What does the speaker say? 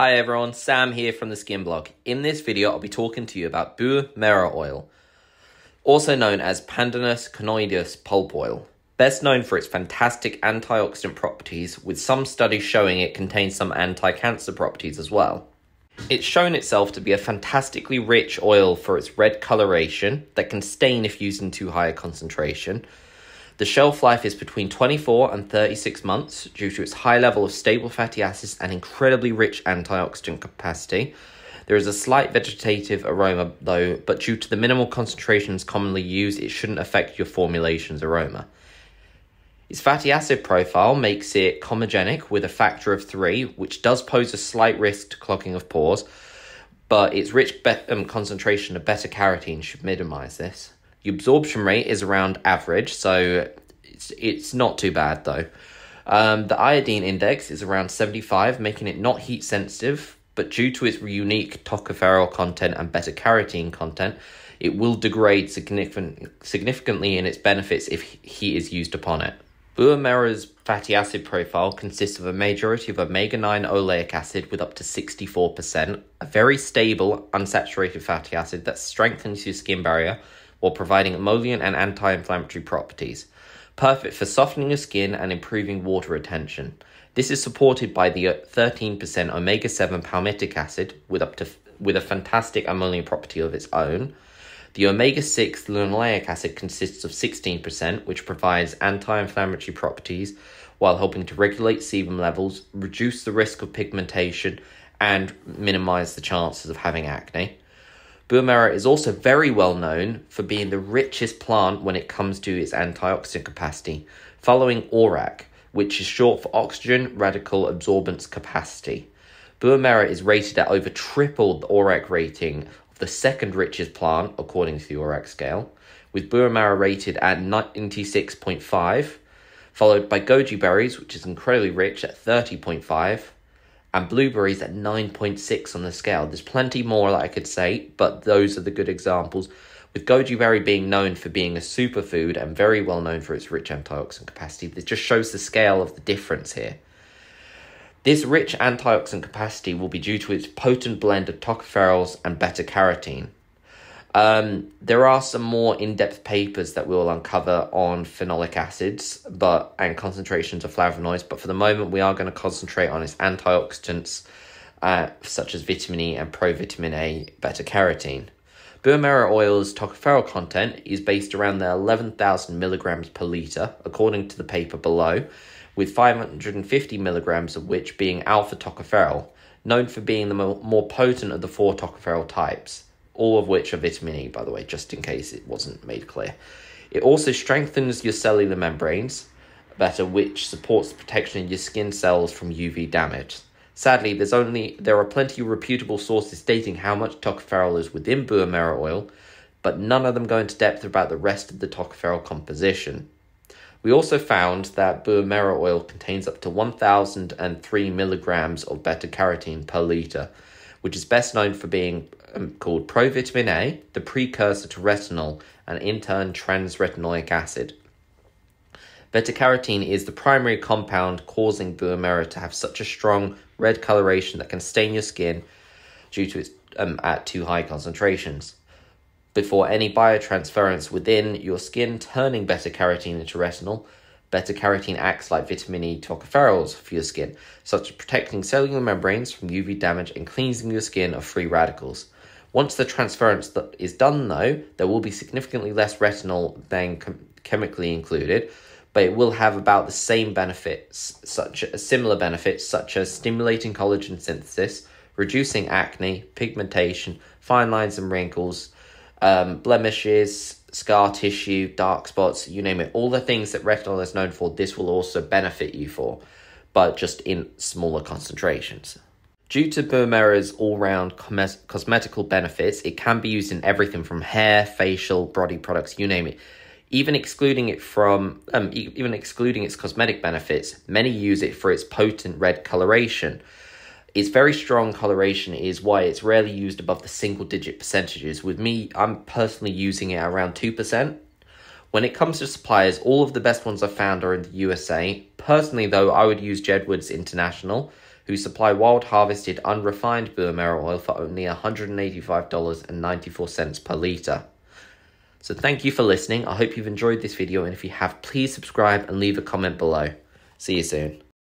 Hi everyone, Sam here from the Skin Blog. In this video, I'll be talking to you about Buah Merah oil, also known as Pandanus conoideus pulp oil. Best known for its fantastic antioxidant properties, with some studies showing it contains some anti-cancer properties as well. It's shown itself to be a fantastically rich oil for its red coloration that can stain if used in too high a concentration, the shelf life is between 24 and 36 months due to its high level of stable fatty acids and incredibly rich antioxidant capacity. There is a slight vegetative aroma though, but due to the minimal concentrations commonly used, it shouldn't affect your formulation's aroma. Its fatty acid profile makes it comedogenic with a factor of 3, which does pose a slight risk to clogging of pores, but its rich um, concentration of beta carotene should minimize this. The absorption rate is around average, so it's, it's not too bad though. Um, the iodine index is around 75, making it not heat sensitive, but due to its unique tocopherol content and beta carotene content, it will degrade significant, significantly in its benefits if heat is used upon it. Buah Merah's fatty acid profile consists of a majority of omega 9 oleic acid with up to 64%, a very stable, unsaturated fatty acid that strengthens your skin barrier while providing emollient and anti inflammatory properties. Perfect for softening your skin and improving water retention. This is supported by the uh, 13% omega 7 palmitic acid with up to with a fantastic emollient property of its own. The omega 6 linoleic acid consists of 16%, which provides anti inflammatory properties while helping to regulate sebum levels, reduce the risk of pigmentation, and minimize the chances of having acne. Buah Merah is also very well known for being the richest plant when it comes to its antioxidant capacity, following ORAC, which is short for oxygen radical absorbance capacity. Buah Merah is rated at over triple the ORAC rating of the second richest plant according to the ORAC scale, with Buah Merah rated at 96.5, followed by goji berries, which is incredibly rich at 30.5, and blueberries at 9.6 on the scale. There's plenty more that I could say, but those are the good examples. With goji berry being known for being a superfood and very well known for its rich antioxidant capacity, this just shows the scale of the difference here. This rich antioxidant capacity will be due to its potent blend of tocopherols and beta carotene. Um, there are some more in-depth papers that we'll uncover on phenolic acids, but and concentrations of flavonoids. But for the moment, we are going to concentrate on its antioxidants, uh, such as vitamin E and provitamin A beta carotene. Buah Merah oil's tocopherol content is based around the 11,000 milligrams per liter, according to the paper below, with 550 milligrams of which being alpha tocopherol, known for being the more potent of the four tocopherol types all of which are vitamin E, by the way, just in case it wasn't made clear. It also strengthens your cellular membranes better, which supports the protection of your skin cells from UV damage. Sadly, there's only there are plenty of reputable sources stating how much tocopherol is within Buah Merah oil, but none of them go into depth about the rest of the tocopherol composition. We also found that Buah Merah oil contains up to 1003 milligrams of beta carotene per liter, which is best known for being um, called provitamin A, the precursor to retinol, and in turn trans-retinoic acid. Beta carotene is the primary compound causing Buah Merah to have such a strong red coloration that can stain your skin due to its um, at too high concentrations. Before any biotransference within your skin turning beta carotene into retinol, Beta carotene acts like vitamin E tocopherols for your skin, such as protecting cellular membranes from UV damage and cleansing your skin of free radicals. Once the transference is done, though, there will be significantly less retinol than chem- chemically included, but it will have about the same benefits, such similar benefits, such as stimulating collagen synthesis, reducing acne, pigmentation, fine lines and wrinkles, um, blemishes, scar tissue, dark spots, you name it, all the things that retinol is known for, this will also benefit you for, but just in smaller concentrations. Due to Bua all round cosmetical benefits, it can be used in everything from hair, facial, body products, you name it. Even excluding it from, um, even excluding its cosmetic benefits, many use it for its potent red coloration its very strong coloration is why it's rarely used above the single digit percentages. With me, I'm personally using it around 2%. When it comes to suppliers, all of the best ones I've found are in the USA. Personally, though, I would use Jedwards International, who supply wild harvested unrefined Buah Merah oil for only $185.94 per litre. So thank you for listening. I hope you've enjoyed this video and if you have, please subscribe and leave a comment below. See you soon.